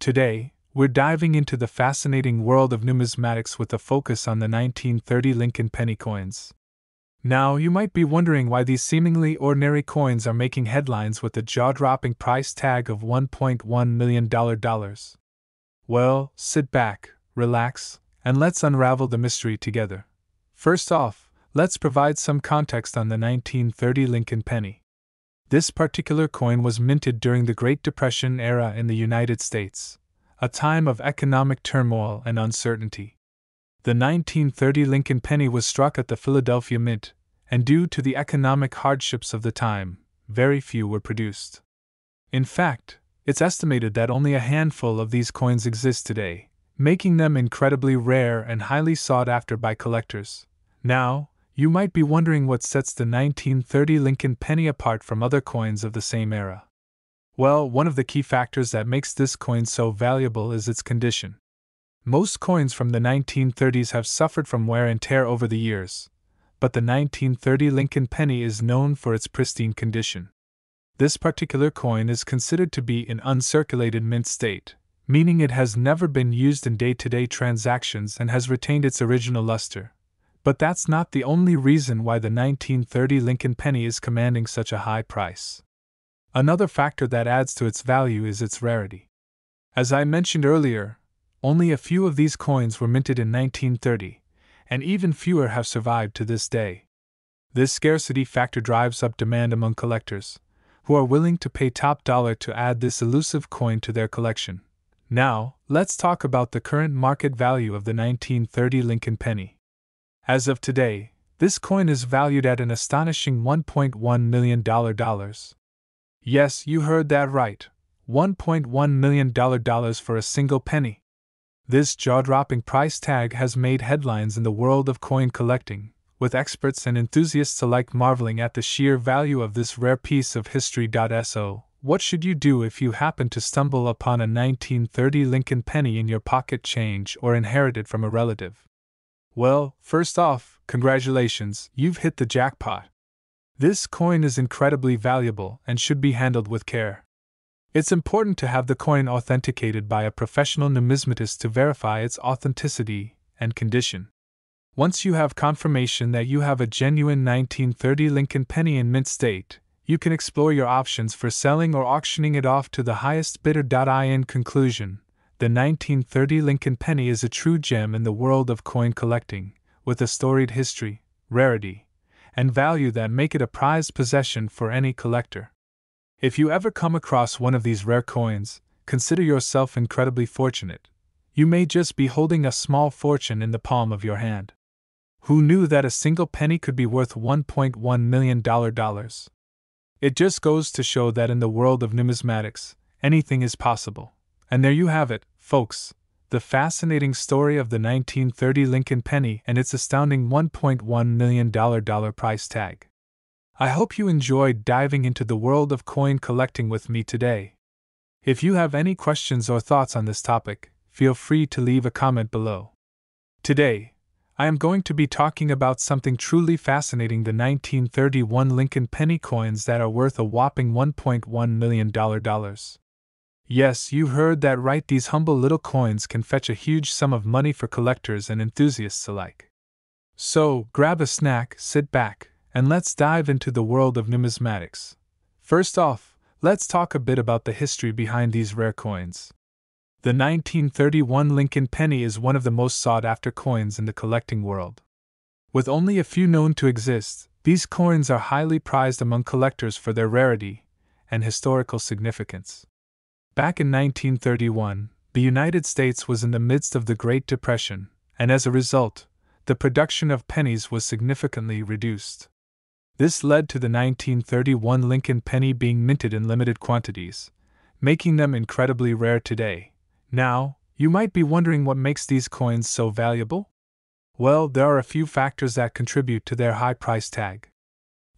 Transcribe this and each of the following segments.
Today, we're diving into the fascinating world of numismatics with a focus on the 1930 Lincoln penny coins. Now, you might be wondering why these seemingly ordinary coins are making headlines with a jaw dropping price tag of $1.1 million. Well, sit back, relax, and let's unravel the mystery together. First off, let's provide some context on the 1930 Lincoln penny. This particular coin was minted during the Great Depression era in the United States, a time of economic turmoil and uncertainty. The 1930 Lincoln penny was struck at the Philadelphia Mint, and due to the economic hardships of the time, very few were produced. In fact, it's estimated that only a handful of these coins exist today, making them incredibly rare and highly sought after by collectors. Now, you might be wondering what sets the 1930 Lincoln penny apart from other coins of the same era. Well, one of the key factors that makes this coin so valuable is its condition. Most coins from the 1930s have suffered from wear and tear over the years, but the 1930 Lincoln penny is known for its pristine condition. This particular coin is considered to be in uncirculated mint state, meaning it has never been used in day to day transactions and has retained its original luster. But that's not the only reason why the 1930 Lincoln penny is commanding such a high price. Another factor that adds to its value is its rarity. As I mentioned earlier, only a few of these coins were minted in 1930, and even fewer have survived to this day. This scarcity factor drives up demand among collectors, who are willing to pay top dollar to add this elusive coin to their collection. Now, let's talk about the current market value of the 1930 Lincoln penny. As of today, this coin is valued at an astonishing $1.1 million. Yes, you heard that right. $1.1 million for a single penny. This jaw dropping price tag has made headlines in the world of coin collecting, with experts and enthusiasts alike marveling at the sheer value of this rare piece of history. So, what should you do if you happen to stumble upon a 1930 Lincoln penny in your pocket change or inherited from a relative? Well, first off, congratulations, you've hit the jackpot. This coin is incredibly valuable and should be handled with care. It's important to have the coin authenticated by a professional numismatist to verify its authenticity and condition. Once you have confirmation that you have a genuine 1930 Lincoln penny in mint state, you can explore your options for selling or auctioning it off to the highest bidder. In conclusion, the 1930 Lincoln penny is a true gem in the world of coin collecting, with a storied history, rarity, and value that make it a prized possession for any collector. If you ever come across one of these rare coins, consider yourself incredibly fortunate. You may just be holding a small fortune in the palm of your hand. Who knew that a single penny could be worth $1.1 million? It just goes to show that in the world of numismatics, anything is possible. And there you have it, folks the fascinating story of the 1930 Lincoln penny and its astounding $1.1 million price tag. I hope you enjoyed diving into the world of coin collecting with me today. If you have any questions or thoughts on this topic, feel free to leave a comment below. Today, I am going to be talking about something truly fascinating the 1931 Lincoln penny coins that are worth a whopping $1.1 million. Yes, you heard that right, these humble little coins can fetch a huge sum of money for collectors and enthusiasts alike. So, grab a snack, sit back, and let's dive into the world of numismatics. First off, let's talk a bit about the history behind these rare coins. The 1931 Lincoln penny is one of the most sought after coins in the collecting world. With only a few known to exist, these coins are highly prized among collectors for their rarity and historical significance. Back in 1931, the United States was in the midst of the Great Depression, and as a result, the production of pennies was significantly reduced. This led to the 1931 Lincoln penny being minted in limited quantities, making them incredibly rare today. Now, you might be wondering what makes these coins so valuable? Well, there are a few factors that contribute to their high price tag.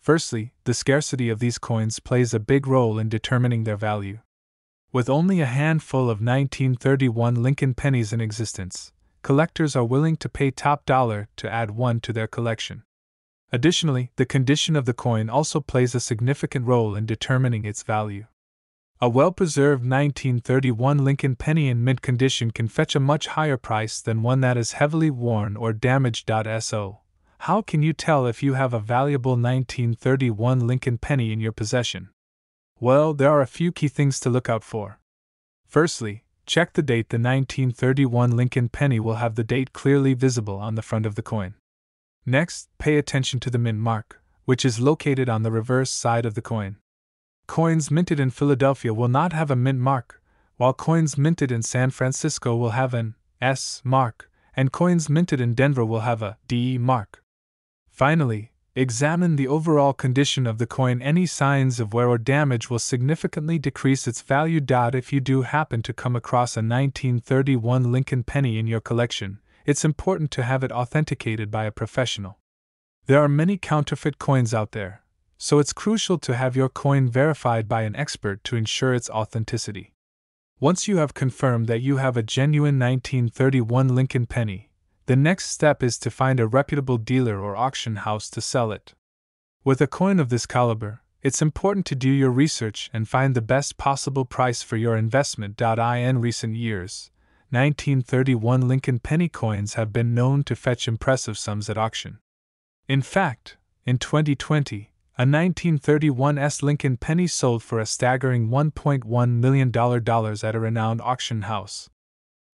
Firstly, the scarcity of these coins plays a big role in determining their value. With only a handful of 1931 Lincoln pennies in existence, collectors are willing to pay top dollar to add one to their collection. Additionally, the condition of the coin also plays a significant role in determining its value. A well preserved 1931 Lincoln penny in mint condition can fetch a much higher price than one that is heavily worn or damaged. So, how can you tell if you have a valuable 1931 Lincoln penny in your possession? Well, there are a few key things to look out for. Firstly, check the date. The 1931 Lincoln penny will have the date clearly visible on the front of the coin. Next, pay attention to the mint mark, which is located on the reverse side of the coin. Coins minted in Philadelphia will not have a mint mark, while coins minted in San Francisco will have an S mark, and coins minted in Denver will have a D mark. Finally, examine the overall condition of the coin. Any signs of wear or damage will significantly decrease its value. If you do happen to come across a 1931 Lincoln penny in your collection, it's important to have it authenticated by a professional. There are many counterfeit coins out there, so it's crucial to have your coin verified by an expert to ensure its authenticity. Once you have confirmed that you have a genuine 1931 Lincoln penny, the next step is to find a reputable dealer or auction house to sell it. With a coin of this caliber, it's important to do your research and find the best possible price for your investment. In recent years, 1931 Lincoln penny coins have been known to fetch impressive sums at auction. In fact, in 2020, a 1931 S. Lincoln penny sold for a staggering $1.1 million at a renowned auction house.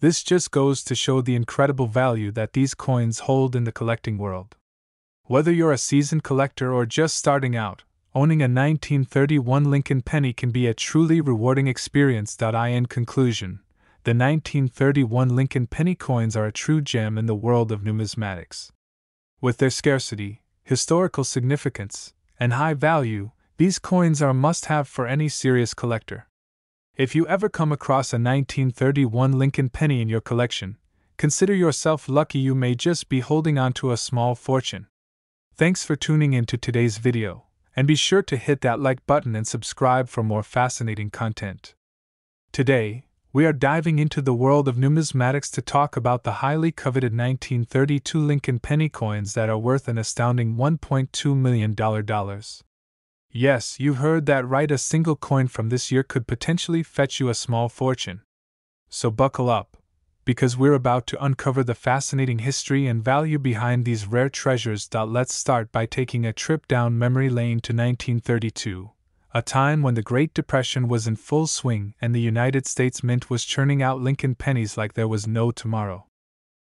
This just goes to show the incredible value that these coins hold in the collecting world. Whether you're a seasoned collector or just starting out, owning a 1931 Lincoln penny can be a truly rewarding experience. In conclusion, the 1931 Lincoln penny coins are a true gem in the world of numismatics. With their scarcity, historical significance, and high value, these coins are a must have for any serious collector. If you ever come across a 1931 Lincoln penny in your collection, consider yourself lucky you may just be holding on to a small fortune. Thanks for tuning in to today's video, and be sure to hit that like button and subscribe for more fascinating content. Today, we are diving into the world of numismatics to talk about the highly coveted 1932 Lincoln penny coins that are worth an astounding $1.2 million. Yes, you heard that right, a single coin from this year could potentially fetch you a small fortune. So buckle up, because we're about to uncover the fascinating history and value behind these rare treasures. Let's start by taking a trip down memory lane to 1932 a time when the Great Depression was in full swing and the United States Mint was churning out Lincoln pennies like there was no tomorrow.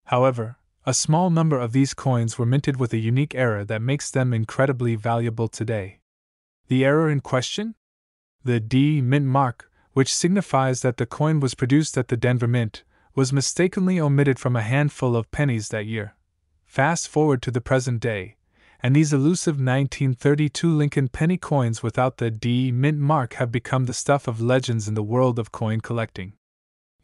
However, a small number of these coins were minted with a unique error that makes them incredibly valuable today. The error in question? The D Mint mark, which signifies that the coin was produced at the Denver Mint, was mistakenly omitted from a handful of pennies that year. Fast forward to the present day, and these elusive 1932 Lincoln penny coins without the D mint mark have become the stuff of legends in the world of coin collecting.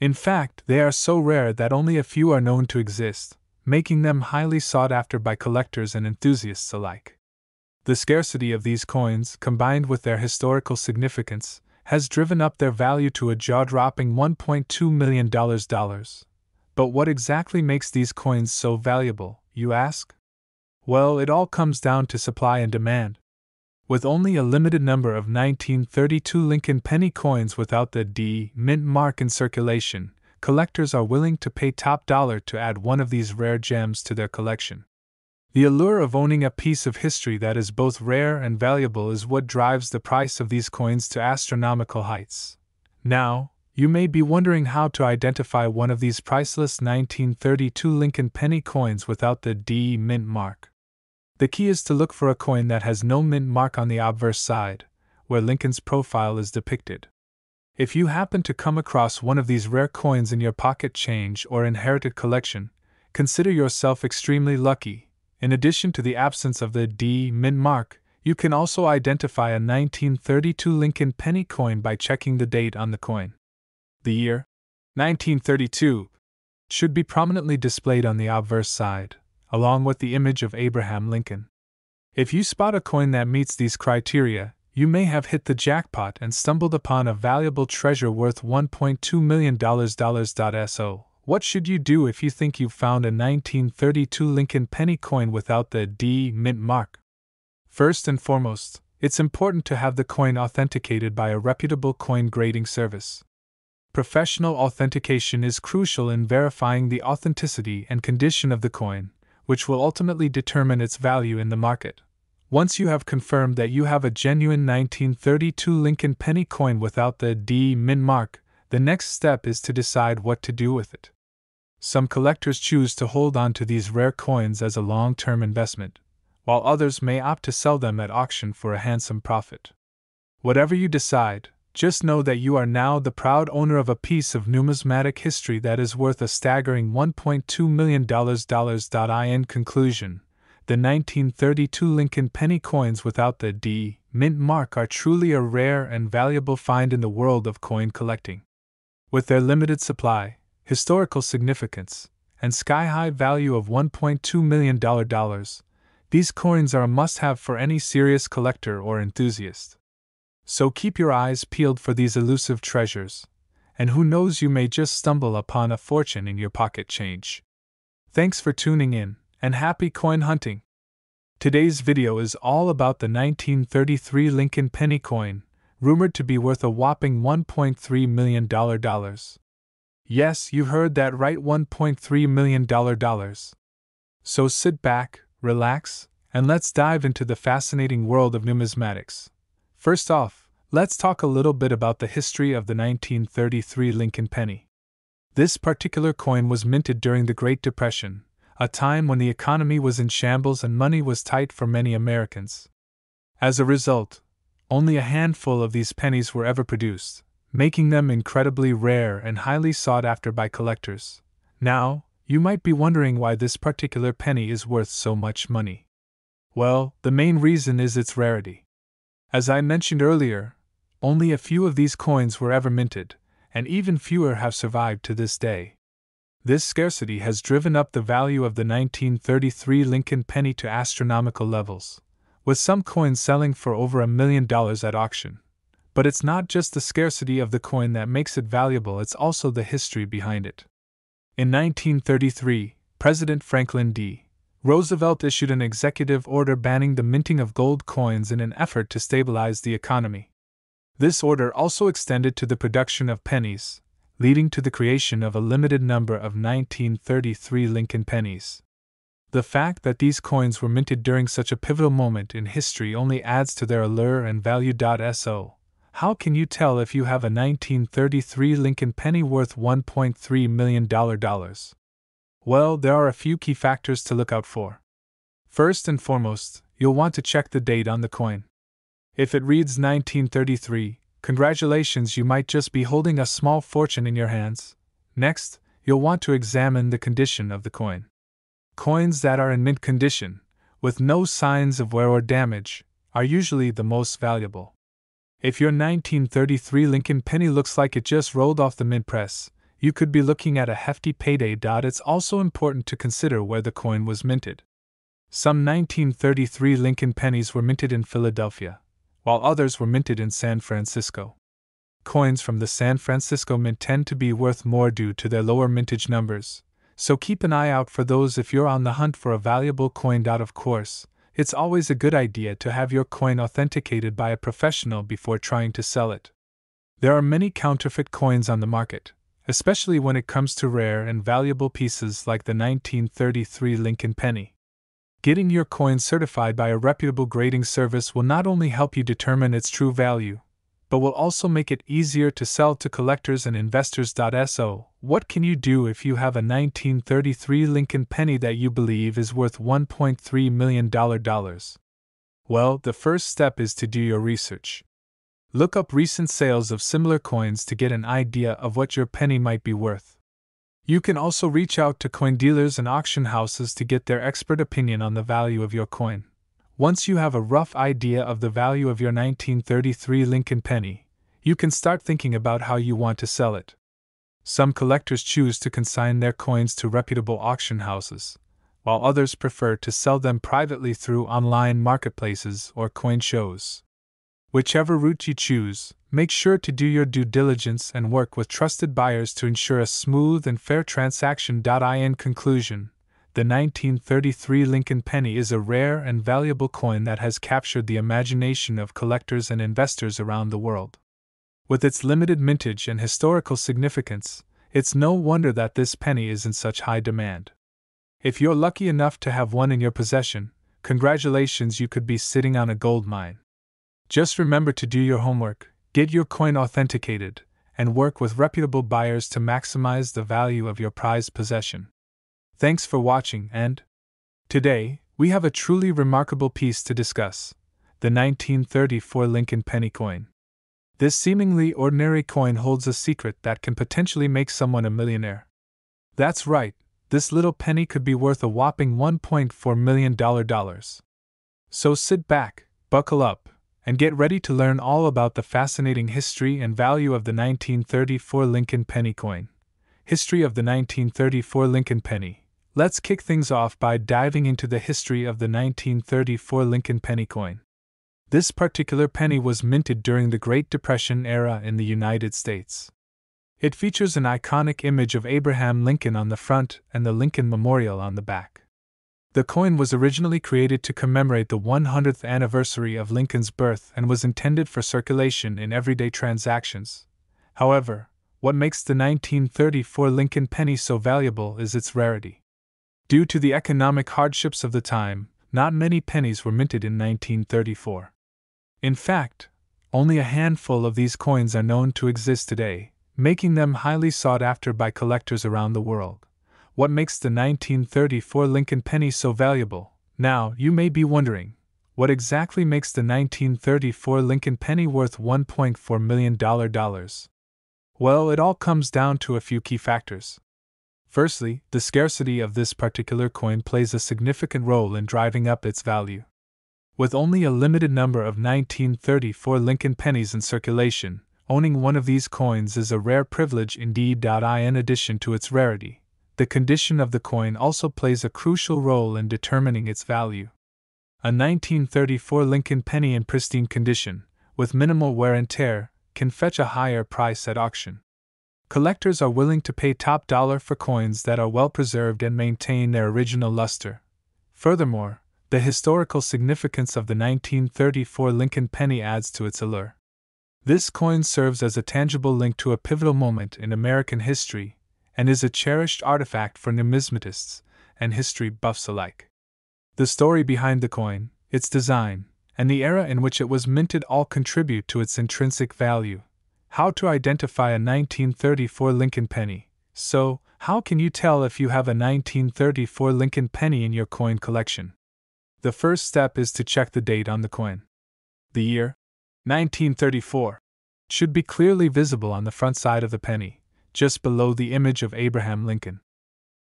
In fact, they are so rare that only a few are known to exist, making them highly sought after by collectors and enthusiasts alike. The scarcity of these coins, combined with their historical significance, has driven up their value to a jaw dropping $1.2 million. But what exactly makes these coins so valuable, you ask? Well, it all comes down to supply and demand. With only a limited number of 1932 Lincoln penny coins without the D mint mark in circulation, collectors are willing to pay top dollar to add one of these rare gems to their collection. The allure of owning a piece of history that is both rare and valuable is what drives the price of these coins to astronomical heights. Now, you may be wondering how to identify one of these priceless 1932 Lincoln penny coins without the D mint mark. The key is to look for a coin that has no mint mark on the obverse side, where Lincoln's profile is depicted. If you happen to come across one of these rare coins in your pocket change or inherited collection, consider yourself extremely lucky. In addition to the absence of the D mint mark, you can also identify a 1932 Lincoln penny coin by checking the date on the coin. The year 1932 should be prominently displayed on the obverse side along with the image of Abraham Lincoln. If you spot a coin that meets these criteria, you may have hit the jackpot and stumbled upon a valuable treasure worth $1.2 million. So, what should you do if you think you've found a 1932 Lincoln penny coin without the D mint mark? First and foremost, it's important to have the coin authenticated by a reputable coin grading service. Professional authentication is crucial in verifying the authenticity and condition of the coin, which will ultimately determine its value in the market. Once you have confirmed that you have a genuine 1932 Lincoln penny coin without the D min mark, the next step is to decide what to do with it. Some collectors choose to hold on to these rare coins as a long term investment, while others may opt to sell them at auction for a handsome profit. Whatever you decide, just know that you are now the proud owner of a piece of numismatic history that is worth a staggering $1.2 million. In conclusion, the 1932 Lincoln penny coins without the D mint mark are truly a rare and valuable find in the world of coin collecting. With their limited supply, historical significance, and sky high value of $1.2 million, these coins are a must have for any serious collector or enthusiast. So keep your eyes peeled for these elusive treasures, and who knows, you may just stumble upon a fortune in your pocket change. Thanks for tuning in, and happy coin hunting! Today's video is all about the 1933 Lincoln penny coin, rumored to be worth a whopping $1.3 million. Yes, you heard that right $1.3 million. So sit back, relax, and let's dive into the fascinating world of numismatics. First off, let's talk a little bit about the history of the 1933 Lincoln penny. This particular coin was minted during the Great Depression, a time when the economy was in shambles and money was tight for many Americans. As a result, only a handful of these pennies were ever produced, making them incredibly rare and highly sought after by collectors. Now, you might be wondering why this particular penny is worth so much money. Well, the main reason is its rarity. As I mentioned earlier, only a few of these coins were ever minted, and even fewer have survived to this day. This scarcity has driven up the value of the 1933 Lincoln penny to astronomical levels, with some coins selling for over a million dollars at auction. But it's not just the scarcity of the coin that makes it valuable, it's also the history behind it. In 1933, President Franklin D. Roosevelt issued an executive order banning the minting of gold coins in an effort to stabilize the economy. This order also extended to the production of pennies, leading to the creation of a limited number of 1933 Lincoln pennies. The fact that these coins were minted during such a pivotal moment in history only adds to their allure and value. So, how can you tell if you have a 1933 Lincoln penny worth $1.3 million? Well, there are a few key factors to look out for. First and foremost, you'll want to check the date on the coin. If it reads 1933, congratulations, you might just be holding a small fortune in your hands. Next, you'll want to examine the condition of the coin. Coins that are in mint condition, with no signs of wear or damage, are usually the most valuable. If your 1933 Lincoln penny looks like it just rolled off the mint press, you could be looking at a hefty payday. It's also important to consider where the coin was minted. Some 1933 Lincoln pennies were minted in Philadelphia, while others were minted in San Francisco. Coins from the San Francisco Mint tend to be worth more due to their lower mintage numbers, so keep an eye out for those if you're on the hunt for a valuable coin. Of course, it's always a good idea to have your coin authenticated by a professional before trying to sell it. There are many counterfeit coins on the market, especially when it comes to rare and valuable pieces like the 1933 Lincoln penny. Getting your coin certified by a reputable grading service will not only help you determine its true value, but will also make it easier to sell to collectors and investors. So, what can you do if you have a 1933 Lincoln penny that you believe is worth $1.3 million? Well, the first step is to do your research. Look up recent sales of similar coins to get an idea of what your penny might be worth. You can also reach out to coin dealers and auction houses to get their expert opinion on the value of your coin. Once you have a rough idea of the value of your 1933 Lincoln penny, you can start thinking about how you want to sell it. Some collectors choose to consign their coins to reputable auction houses, while others prefer to sell them privately through online marketplaces or coin shows. Whichever route you choose, make sure to do your due diligence and work with trusted buyers to ensure a smooth and fair transaction. In conclusion, the 1933 Lincoln penny is a rare and valuable coin that has captured the imagination of collectors and investors around the world. With its limited mintage and historical significance, it's no wonder that this penny is in such high demand. If you're lucky enough to have one in your possession, congratulations, you could be sitting on a gold mine. Just remember to do your homework, get your coin authenticated, and work with reputable buyers to maximize the value of your prized possession. Thanks for watching, and today, we have a truly remarkable piece to discuss the 1934 Lincoln penny coin. This seemingly ordinary coin holds a secret that can potentially make someone a millionaire. That's right, this little penny could be worth a whopping $1.4 million. So sit back, buckle up, and get ready to learn all about the fascinating history and value of the 1934 Lincoln penny coin. History of the 1934 Lincoln penny. Let's kick things off by diving into the history of the 1934 Lincoln penny coin. This particular penny was minted during the Great Depression era in the United States. It features an iconic image of Abraham Lincoln on the front and the Lincoln Memorial on the back. The coin was originally created to commemorate the 100th anniversary of Lincoln's birth and was intended for circulation in everyday transactions. However, what makes the 1934 Lincoln penny so valuable is its rarity. Due to the economic hardships of the time, not many pennies were minted in 1934. In fact, only a handful of these coins are known to exist today, making them highly sought after by collectors around the world what makes the 1934 Lincoln penny so valuable? Now, you may be wondering, what exactly makes the 1934 Lincoln penny worth $1.4 million? Well, it all comes down to a few key factors. Firstly, the scarcity of this particular coin plays a significant role in driving up its value. With only a limited number of 1934 Lincoln pennies in circulation, owning one of these coins is a rare privilege indeed. In addition to its rarity, the condition of the coin also plays a crucial role in determining its value. A 1934 Lincoln penny in pristine condition, with minimal wear and tear, can fetch a higher price at auction. Collectors are willing to pay top dollar for coins that are well preserved and maintain their original luster. Furthermore, the historical significance of the 1934 Lincoln penny adds to its allure. This coin serves as a tangible link to a pivotal moment in American history and is a cherished artifact for numismatists and history buffs alike. The story behind the coin, its design, and the era in which it was minted all contribute to its intrinsic value. How to identify a 1934 Lincoln penny. So, how can you tell if you have a 1934 Lincoln penny in your coin collection? The first step is to check the date on the coin. The year, 1934, should be clearly visible on the front side of the penny just below the image of Abraham Lincoln.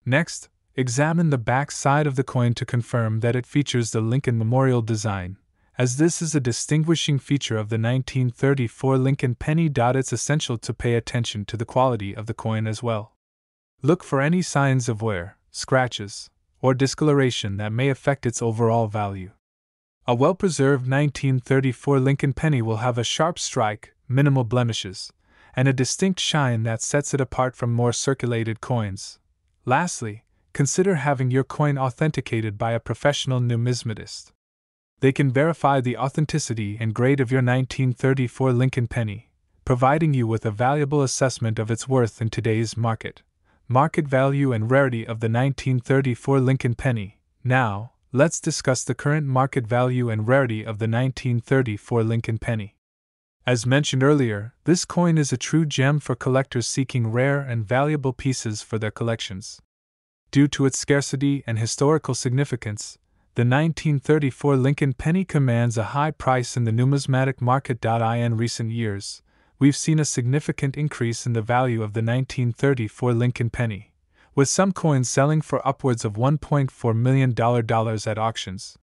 Next, examine the back side of the coin to confirm that it features the Lincoln Memorial design, as this is a distinguishing feature of the 1934 Lincoln penny. It's essential to pay attention to the quality of the coin as well. Look for any signs of wear, scratches, or discoloration that may affect its overall value. A well preserved 1934 Lincoln penny will have a sharp strike, minimal blemishes, and a distinct shine that sets it apart from more circulated coins. Lastly, consider having your coin authenticated by a professional numismatist. They can verify the authenticity and grade of your 1934 Lincoln penny, providing you with a valuable assessment of its worth in today's market. Market value and rarity of the 1934 Lincoln penny. Now, let's discuss the current market value and rarity of the 1934 Lincoln penny. As mentioned earlier, this coin is a true gem for collectors seeking rare and valuable pieces for their collections. Due to its scarcity and historical significance, the 1934 Lincoln penny commands a high price in the numismatic market. In recent years, we've seen a significant increase in the value of the 1934 Lincoln penny, with some coins selling for upwards of $1.4 million at auctions.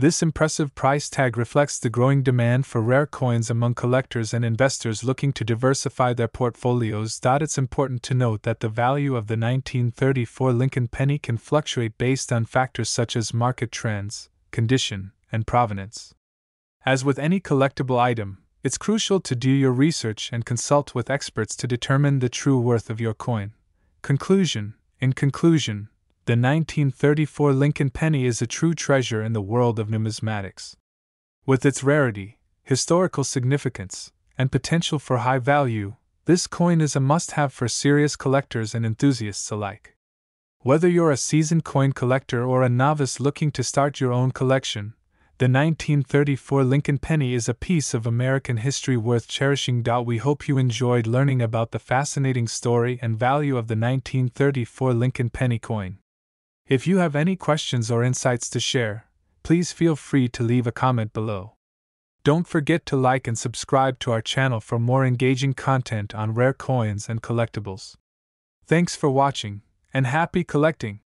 This impressive price tag reflects the growing demand for rare coins among collectors and investors looking to diversify their portfolios. It's important to note that the value of the 1934 Lincoln penny can fluctuate based on factors such as market trends, condition, and provenance. As with any collectible item, it's crucial to do your research and consult with experts to determine the true worth of your coin. Conclusion In conclusion, the 1934 Lincoln penny is a true treasure in the world of numismatics. With its rarity, historical significance, and potential for high value, this coin is a must have for serious collectors and enthusiasts alike. Whether you're a seasoned coin collector or a novice looking to start your own collection, the 1934 Lincoln penny is a piece of American history worth cherishing. We hope you enjoyed learning about the fascinating story and value of the 1934 Lincoln penny coin. If you have any questions or insights to share, please feel free to leave a comment below. Don't forget to like and subscribe to our channel for more engaging content on rare coins and collectibles. Thanks for watching, and happy collecting!